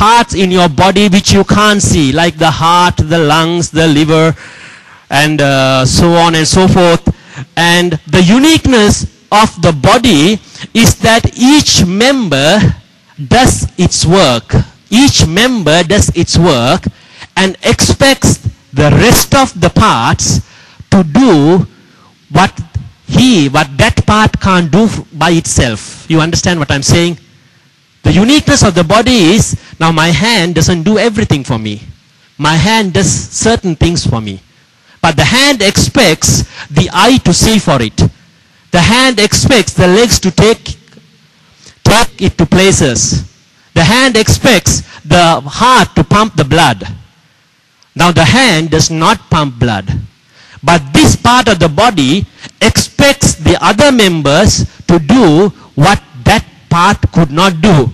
parts in your body which you can't see, like the heart, the lungs, the liver, and uh, so on and so forth. And the uniqueness of the body is that each member does its work. Each member does its work and expects the rest of the parts to do what he, what that part can't do by itself. You understand what I'm saying? The uniqueness of the body is, now my hand doesn't do everything for me. My hand does certain things for me. But the hand expects the eye to see for it. The hand expects the legs to take, take it to places. The hand expects the heart to pump the blood. Now the hand does not pump blood. But this part of the body expects the other members to do what that part could not do.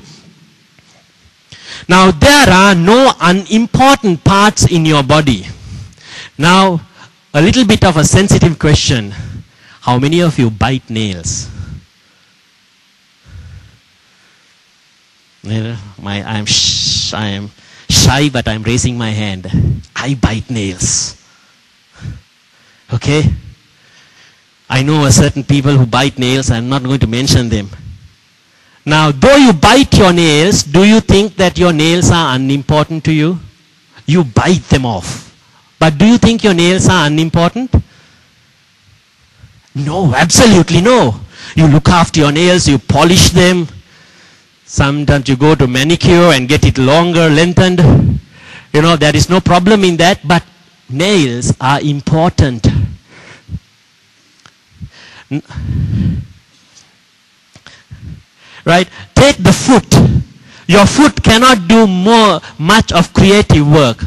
Now there are no unimportant parts in your body. Now a little bit of a sensitive question. How many of you bite nails? My, I'm, sh- I am shy, but I'm raising my hand. I bite nails. Okay? I know a certain people who bite nails. I'm not going to mention them. Now, though you bite your nails, do you think that your nails are unimportant to you? You bite them off. But do you think your nails are unimportant? No, absolutely no. You look after your nails, you polish them. Sometimes you go to manicure and get it longer, lengthened. You know, there is no problem in that, but nails are important. Right? Take the foot. Your foot cannot do more much of creative work.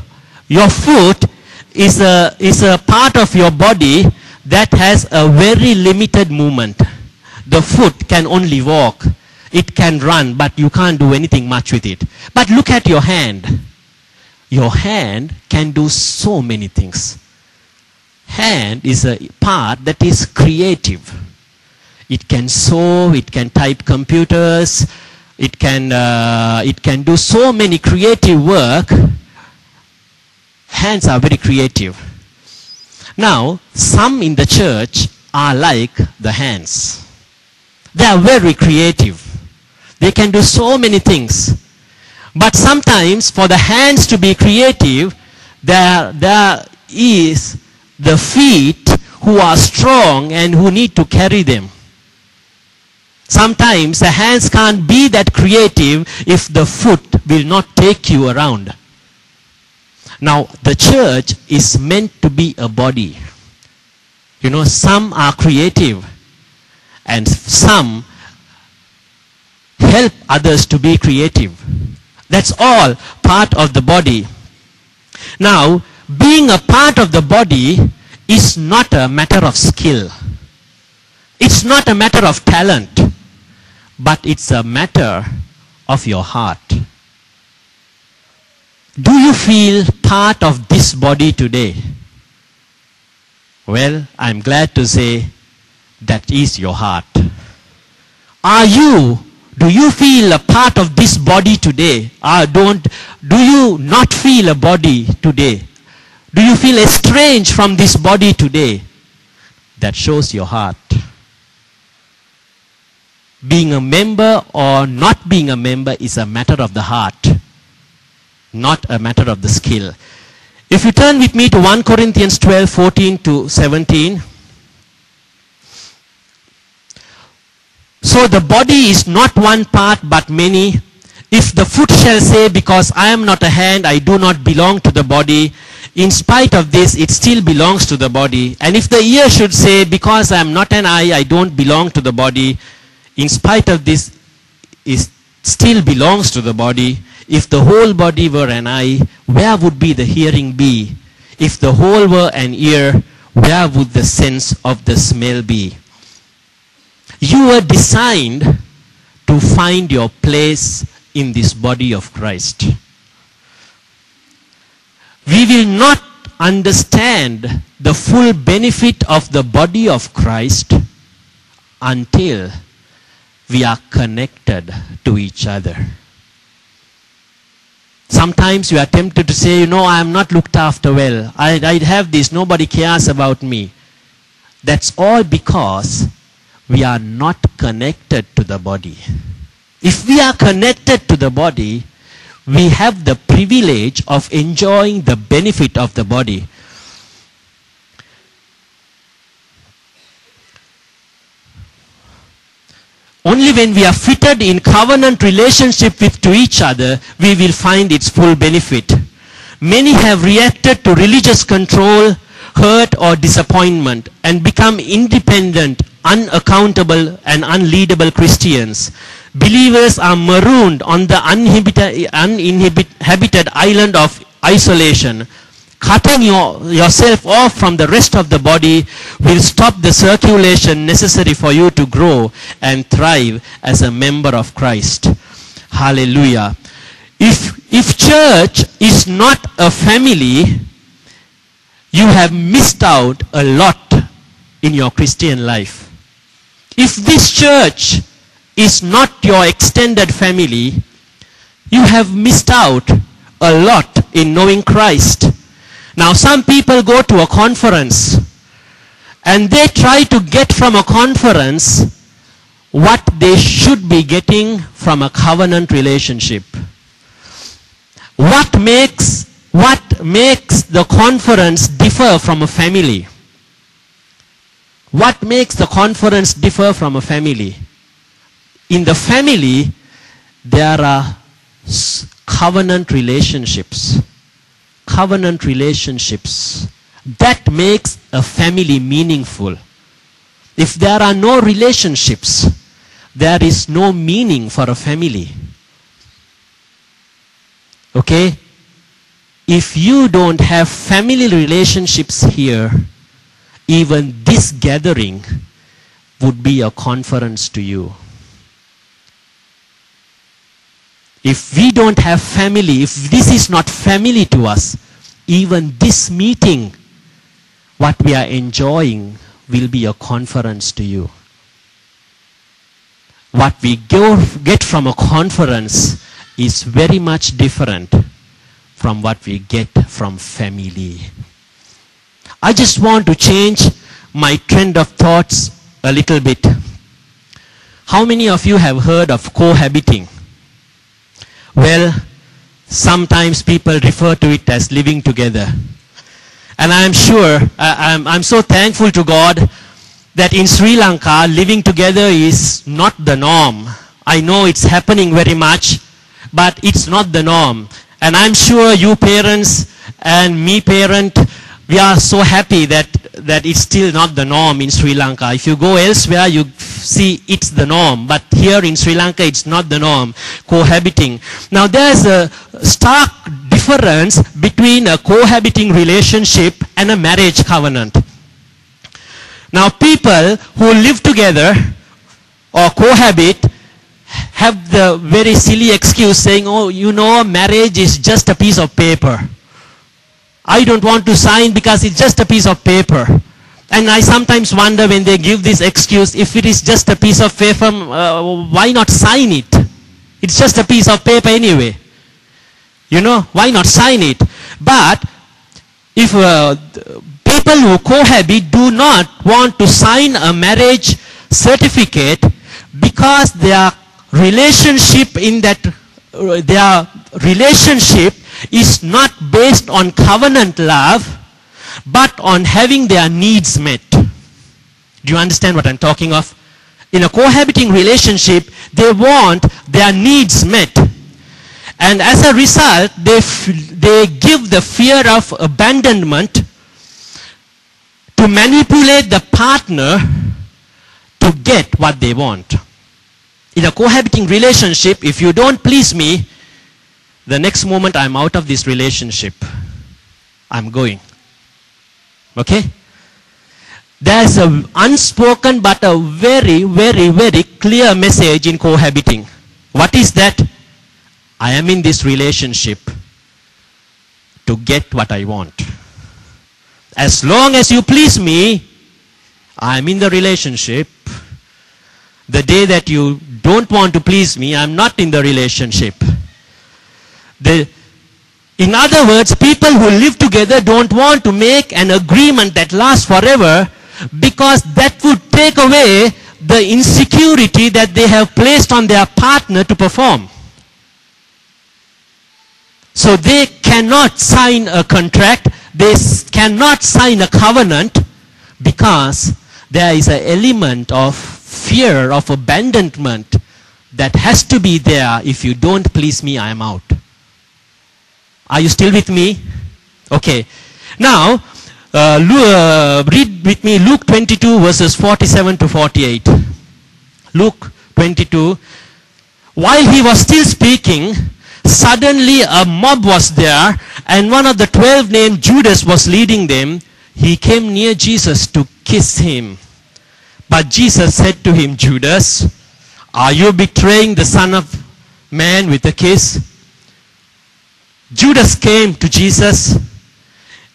Your foot is a, is a part of your body that has a very limited movement. The foot can only walk. It can run, but you can't do anything much with it. But look at your hand. Your hand can do so many things. Hand is a part that is creative. It can sew, it can type computers, it can, uh, it can do so many creative work. Hands are very creative. Now, some in the church are like the hands. They are very creative. They can do so many things. But sometimes for the hands to be creative, there, there is the feet who are strong and who need to carry them. Sometimes the hands can't be that creative if the foot will not take you around. Now, the church is meant to be a body. You know, some are creative and some help others to be creative. That's all part of the body. Now, being a part of the body is not a matter of skill. It's not a matter of talent, but it's a matter of your heart. Do you feel part of this body today? Well, I'm glad to say that is your heart. Are you, do you feel a part of this body today? Or don't, do you not feel a body today? Do you feel estranged from this body today? That shows your heart. Being a member or not being a member is a matter of the heart, not a matter of the skill. If you turn with me to 1 Corinthians 12, 14 to 17. So the body is not one part but many. If the foot shall say, because I am not a hand, I do not belong to the body, in spite of this, it still belongs to the body. And if the ear should say, because I am not an eye, I don't belong to the body, in spite of this, it still belongs to the body. If the whole body were an eye, where would be the hearing be? If the whole were an ear, where would the sense of the smell be? You were designed to find your place in this body of Christ. We will not understand the full benefit of the body of Christ until we are connected to each other. Sometimes you are tempted to say, you know, I am not looked after well. I, I have this, nobody cares about me. That's all because we are not connected to the body. If we are connected to the body, we have the privilege of enjoying the benefit of the body. Only when we are fitted in covenant relationship with to each other, we will find its full benefit. Many have reacted to religious control, hurt or disappointment and become independent, unaccountable and unleadable Christians. Believers are marooned on the uninhabited, uninhabited island of isolation. Cutting your, yourself off from the rest of the body will stop the circulation necessary for you to grow and thrive as a member of Christ. Hallelujah. If, if church is not a family, you have missed out a lot in your Christian life. If this church is not your extended family, you have missed out a lot in knowing Christ. Now some people go to a conference and they try to get from a conference what they should be getting from a covenant relationship. What makes what makes the conference differ from a family? What makes the conference differ from a family? In the family, there are covenant relationships. Covenant relationships. That makes a family meaningful. If there are no relationships, there is no meaning for a family. Okay? If you don't have family relationships here, even this gathering would be a conference to you. If we don't have family, if this is not family to us, even this meeting, what we are enjoying, will be a conference to you. What we get from a conference is very much different from what we get from family. I just want to change my trend of thoughts a little bit. How many of you have heard of cohabiting? Well, sometimes people refer to it as living together. And I'm sure, I'm, I'm so thankful to God that in Sri Lanka, living together is not the norm. I know it's happening very much, but it's not the norm. And I'm sure you parents and me parent, we are so happy that, that it's still not the norm in Sri Lanka. If you go elsewhere, you see it's the norm. But here in Sri Lanka, it's not the norm, cohabiting. Now there's a stark difference between a cohabiting relationship and a marriage covenant. Now people who live together or cohabit have the very silly excuse saying, oh, you know, marriage is just a piece of paper. I don't want to sign because it's just a piece of paper. And I sometimes wonder when they give this excuse, if it is just a piece of paper, uh, why not sign it? It's just a piece of paper anyway. You know, why not sign it? But if uh, people who cohabit do not want to sign a marriage certificate because their relationship in that uh, their relationship is not based on covenant love but on having their needs met. Do you understand what I'm talking of? In a cohabiting relationship, they want their needs met. And as a result, they, they give the fear of abandonment to manipulate the partner to get what they want. In a cohabiting relationship, if you don't please me, the next moment I'm out of this relationship. I'm going. Okay? There's an unspoken but a very, very, very clear message in cohabiting. What is that? I am in this relationship to get what I want. As long as you please me, I'm in the relationship. The day that you don't want to please me, I'm not in the relationship. The, In other words, people who live together don't want to make an agreement that lasts forever because that would take away the insecurity that they have placed on their partner to perform. So they cannot sign a contract, they cannot sign a covenant because there is an element of fear of abandonment that has to be there. If you don't please me, I am out. Are you still with me? Okay. Now, uh, uh, read with me Luke 22 verses 47 to 48. Luke 22. While he was still speaking, suddenly a mob was there, and one of the twelve named Judas was leading them. He came near Jesus to kiss him. But Jesus said to him, Judas, are you betraying the Son of Man with a kiss? Judas came to Jesus,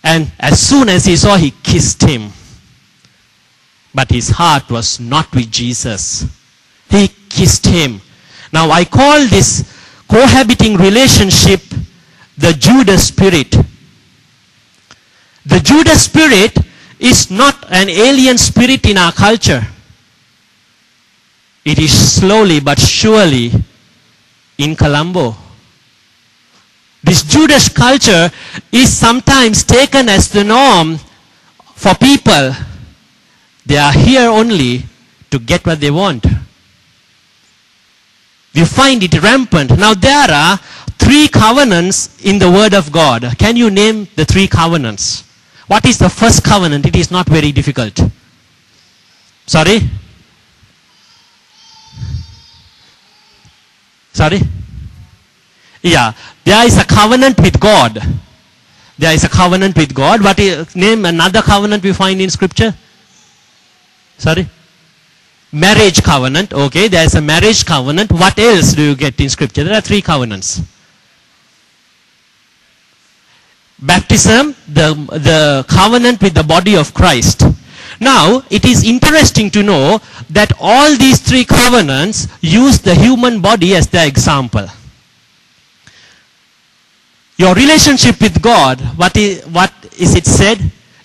and as soon as he saw, he kissed him. But his heart was not with Jesus. He kissed him. Now I call this cohabiting relationship the Judas spirit. The Judas spirit is not an alien spirit in our culture. It is slowly but surely in Colombo. This Judas culture is sometimes taken as the norm for people. They are here only to get what they want. We find it rampant. Now there are three covenants in the Word of God. Can you name the three covenants? What is the first covenant? It is not very difficult. Sorry? Sorry? Yeah, there is a covenant with God. There is a covenant with God. What is, name another covenant we find in scripture? Sorry? Marriage covenant. Okay, there is a marriage covenant. What else do you get in scripture? There are three covenants. Baptism, the, the covenant with the body of Christ. Now, it is interesting to know that all these three covenants use the human body as their example. Your relationship with God, what is, what is it said?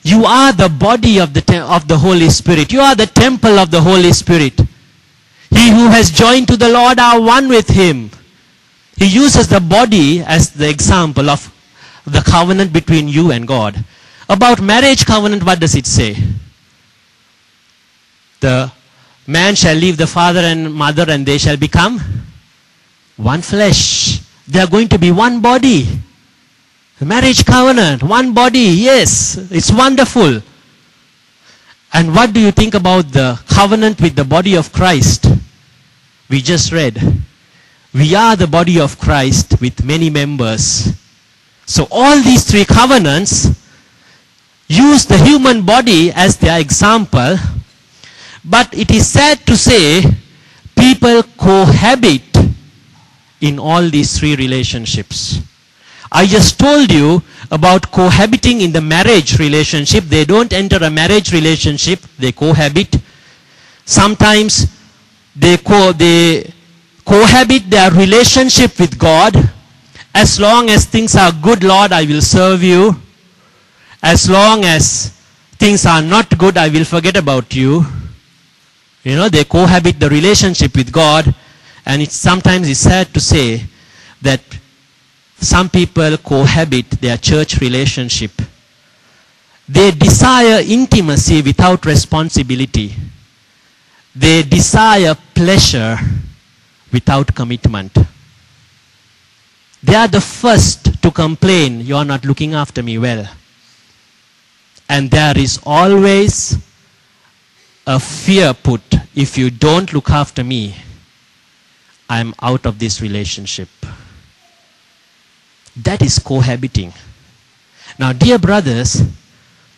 You are the body of the, of the Holy Spirit. You are the temple of the Holy Spirit. He who has joined to the Lord are one with him. He uses the body as the example of the covenant between you and God. About marriage covenant, what does it say? The man shall leave the father and mother and they shall become one flesh. They are going to be one body. Marriage covenant, one body, yes, it's wonderful. And what do you think about the covenant with the body of Christ? We just read. We are the body of Christ with many members. So all these three covenants use the human body as their example, but it is sad to say people cohabit in all these three relationships. I just told you about cohabiting in the marriage relationship. They don't enter a marriage relationship, they cohabit. Sometimes they, co- they cohabit their relationship with God. As long as things are good, Lord, I will serve you. As long as things are not good, I will forget about you. You know, they cohabit the relationship with God. And it's sometimes it's sad to say that some people cohabit their church relationship. They desire intimacy without responsibility. They desire pleasure without commitment. They are the first to complain, you are not looking after me well. And there is always a fear put, if you don't look after me, I am out of this relationship. That is cohabiting. Now, dear brothers,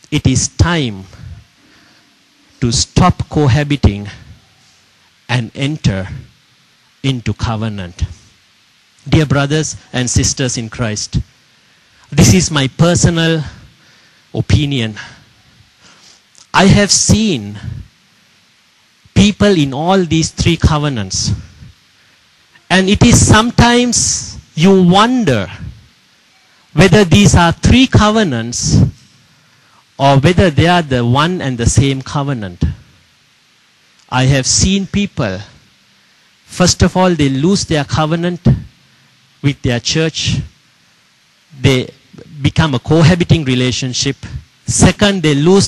it is time to stop cohabiting and enter into covenant. Dear brothers and sisters in Christ, this is my personal opinion. I have seen people in all these three covenants. And it is sometimes you wonder whether these are three covenants or whether they are the one and the same covenant. I have seen people, first of all, they lose their covenant with their church. They become a cohabiting relationship. Second, they lose